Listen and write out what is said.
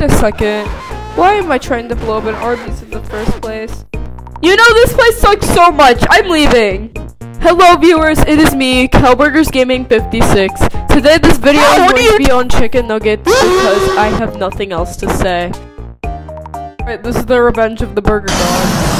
wait a second. Why am I trying to blow up an Arby's in the first place? You know, this place sucks so much. I'm leaving. Hello, viewers. It is me, Kelburgers Gaming 56. Today, this video Oh, is going to be on chicken nuggets because I have nothing else to say. Alright, this is the revenge of the burger god.